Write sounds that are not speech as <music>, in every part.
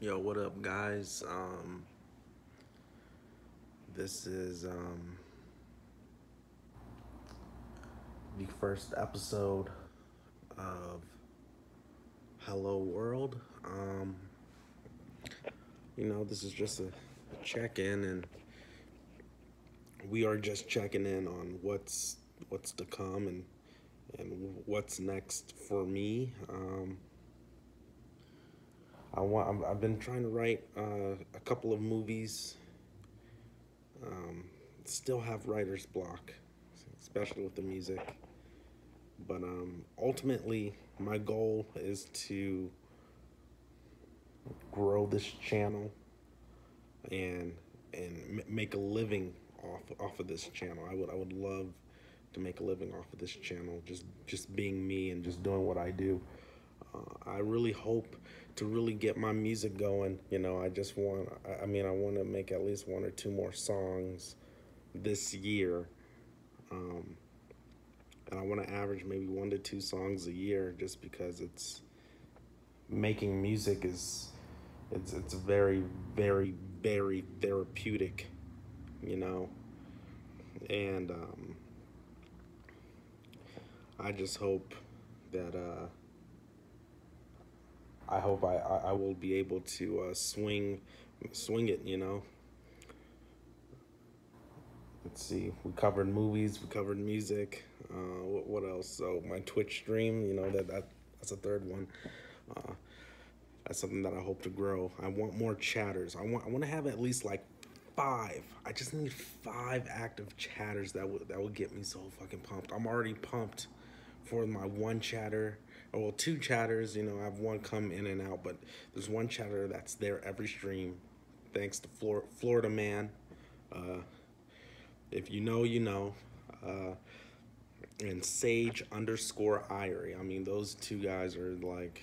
Yo, what up, guys? Um, this is um, the first episode of Hello World. Um, you know, this is just a check in, and we are just checking in on what's what's to come and and what's next for me. Um, I want. I've been trying to write uh, a couple of movies. Um, still have writer's block, especially with the music. But um, ultimately, my goal is to grow this channel and and make a living off off of this channel. I would I would love to make a living off of this channel, just just being me and just doing what I do. Uh, I really hope to really get my music going. You know, I just want, I, mean, I want to make at least one or two more songs this year. Um, and I want to average maybe one to two songs a year just because it's making music is, it's, it's very, very, very therapeutic, you know, and, um, I just hope that, uh, I hope I, I, will be able to uh, swing swing it, you know. Let's see, we covered movies, we covered music. Uh, what, what else? So my Twitch stream, you know that, that that's a third one. Uh, that's something that I hope to grow. I want more chatters. I want I want to have at least like five. I just need five active chatters that would that would get me so fucking pumped. I'm already pumped for my one chatter. Or well two chatters you know i have one come in and out but there's one chatter that's there every stream. Thanks to Flor- florida man. Uh, if you know you know. Uh, and sage underscore irie. I mean those two guys are like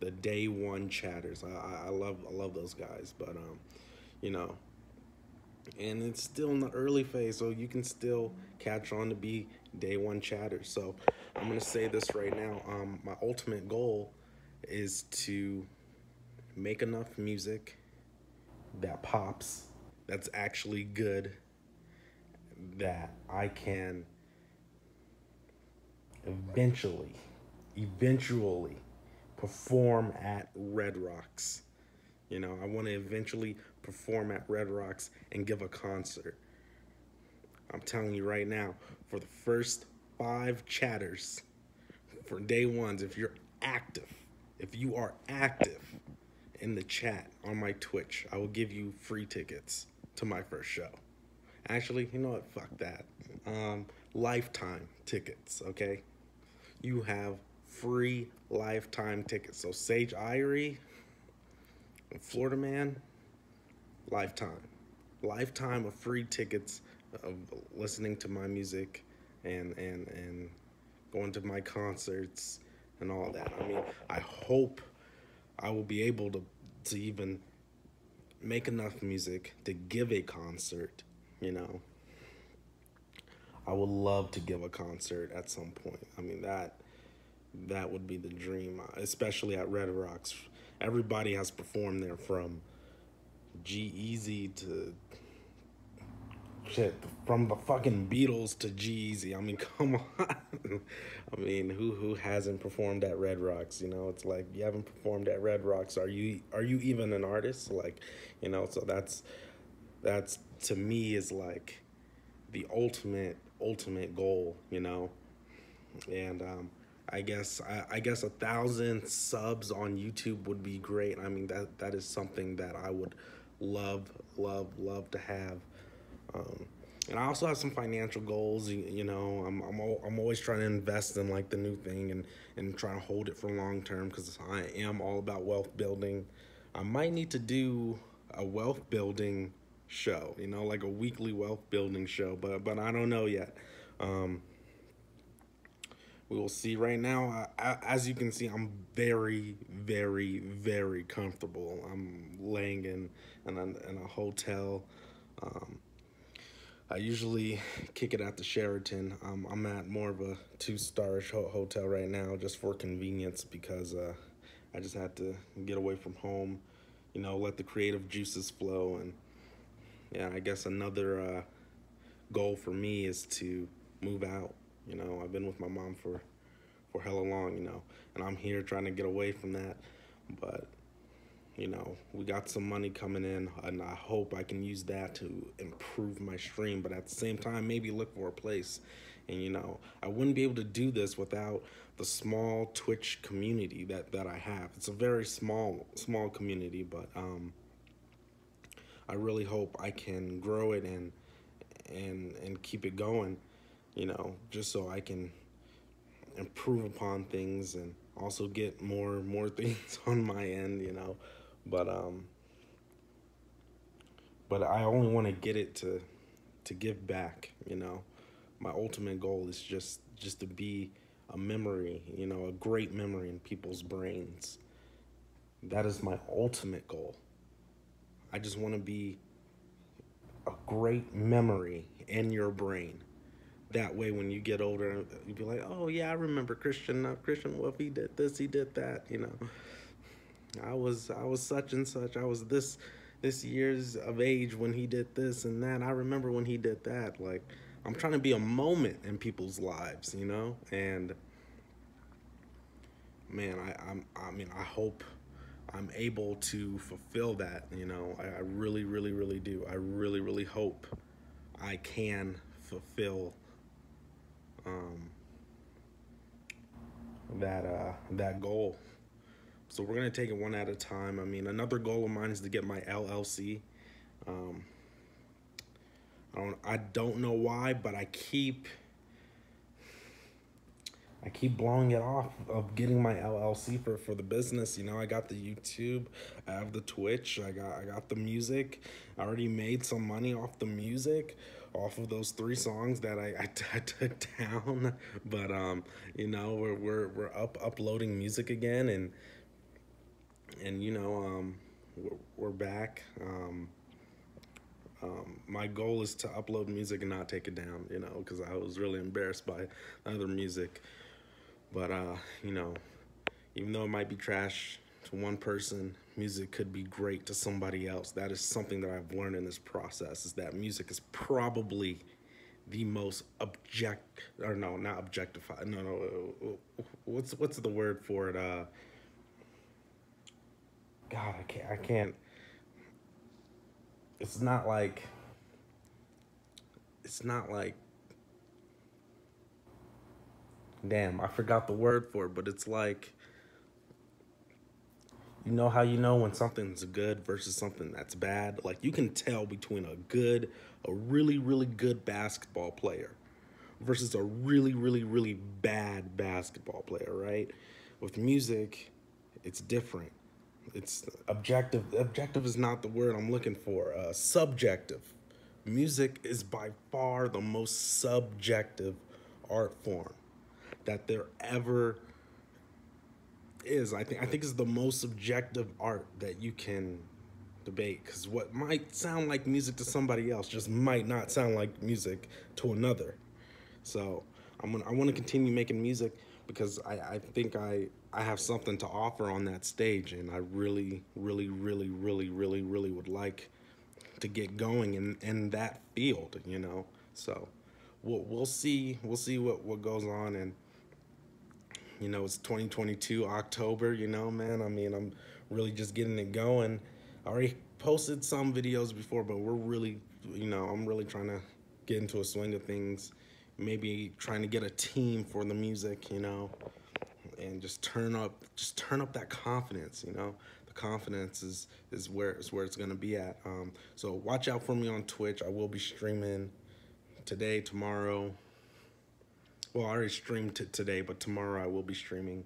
the day one chatters. I, I, I love i love those guys but um you know and it's still in the early phase so you can still catch on to be day one chatter. so I'm gonna say this right now. Um, my ultimate goal is to make enough music that pops, that's actually good, that I can eventually, eventually perform at Red Rocks. You know, I want to eventually perform at Red Rocks and give a concert. I'm telling you right now, for the first five chatters for day ones. If you're active, if you are active in the chat on my Twitch, I will give you free tickets to my first show. Actually, you know what? Fuck that. Um, lifetime tickets, okay? You have free lifetime tickets. So Sage Irie, Florida Man, lifetime. Lifetime of free tickets of listening to my music and and and going to my concerts and all that. I mean, I hope I will be able to to even make enough music to give a concert, you know. I would love to give a concert at some point. I mean that that would be the dream, especially at Red Rocks. Everybody has performed there from G-Eazy to shit from the fucking Beatles to G-Eazy. I mean, <laughs> come on. I mean, who who hasn't performed at Red Rocks? You know, it's like you haven't performed at Red Rocks. Are you are you even an artist? Like, you know, so that's that's to me is like the ultimate ultimate goal. You know, and um, I guess I, I guess a thousand subs on YouTube would be great. I mean, that that is something that I would love love love to have. Um, and I also have some financial goals. You, you know, I'm I'm I'm always trying to invest in like the new thing and and trying to hold it for long term because I am all about wealth building. I might need to do a wealth building show. You know, like a weekly wealth building show, but but I don't know yet. Um, we will see. Right now, as you can see, I'm very, very, very comfortable. I'm laying in in a, in a hotel. Um, I usually kick it at the Sheraton. Um, I'm at more of a two-star hotel right now just for convenience because uh, I just had to get away from home, you know, let the creative juices flow. And yeah, I guess another uh, goal for me is to move out. You know, I've been with my mom for, for hella long, you know, and I'm here trying to get away from that. But you know, we got some money coming in, and I hope I can use that to improve my stream. But at the same time, maybe look for a place. And you know, I wouldn't be able to do this without the small Twitch community that that I have. It's a very small small community, but um, I really hope I can grow it and and and keep it going. You know, just so I can improve upon things and also get more more <laughs> things on my end. You know but um but I only want to get it to to give back, you know. My ultimate goal is just just to be a memory, you know, a great memory in people's brains. That is my ultimate goal. I just want to be a great memory in your brain. That way, when you get older, you'd be like, "Oh yeah, I remember Christian. Uh, Christian Wolf. He did this. He did that." You know. I was I was such and such. I was this this years of age when he did this and that. I remember when he did that. Like I'm trying to be a moment in people's lives, you know? And man, I I'm, I mean, I hope I'm able to fulfill that, you know. I, I really really really do. I really really hope I can fulfill um that uh that goal so we're gonna take it one at a time. I mean, another goal of mine is to get my LLC. Um, I don't, I don't know why, but I keep, I keep blowing it off of getting my LLC for, for the business. You know, I got the YouTube, I have the Twitch, I got, I got the music. I already made some money off the music off of those three songs that I, <laughs> I, took down. But, um, you know, we're, we're, we're up uploading music again and, and you know, um, we're, we're back. Um, um, my goal is to upload music and not take it down, you know, because I was really embarrassed by other music. But, uh, you know, even though it might be trash to one person, music could be great to somebody else. That is something that I've learned in this process is that music is probably the most object or no, not objectified. No, no. What's what's the word for it? Uh, God, I can't. I can't. It's not like. It's not like. Damn, I forgot the word for it, but it's like. You know how you know when something's good versus something that's bad? Like you can tell between a good, a really, really good basketball player versus a really, really, really bad basketball player, right? With music, it's different it's objective. Objective is not the word I'm looking for. Uh, subjective. Music is by far the most subjective art form that there ever is. I think I think it's the most subjective art that you can debate because what might sound like music to somebody else just might not sound like music to another. So I'm gonna I want to continue making music because I, I think I I have something to offer on that stage, and I really, really, really, really, really, really would like to get going in, in that field, you know. So we'll we'll see we'll see what what goes on, and you know it's 2022 October, you know, man. I mean, I'm really just getting it going. I already posted some videos before, but we're really, you know, I'm really trying to get into a swing of things. Maybe trying to get a team for the music, you know and just turn up just turn up that confidence you know the confidence is is where is where it's going to be at um, so watch out for me on twitch i will be streaming today tomorrow well i already streamed today but tomorrow i will be streaming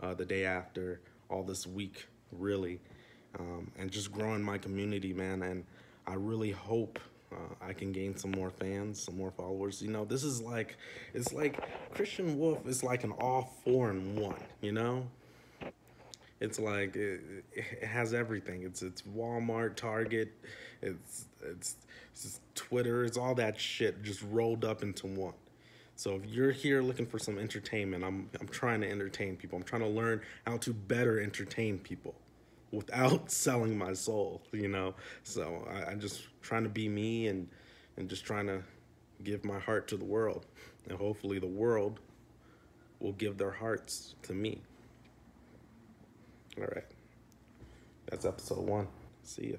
uh, the day after all this week really um, and just growing my community man and i really hope uh, I can gain some more fans, some more followers. You know, this is like, it's like Christian Wolf is like an all four in one, you know? It's like it, it has everything. It's it's Walmart, Target, it's it's, it's Twitter, it's all that shit just rolled up into one. So if you're here looking for some entertainment, I'm I'm trying to entertain people. I'm trying to learn how to better entertain people without <laughs> selling my soul, you know. So I, I'm just trying to be me and and just trying to give my heart to the world, and hopefully the world will give their hearts to me. All right, that's episode one. See ya.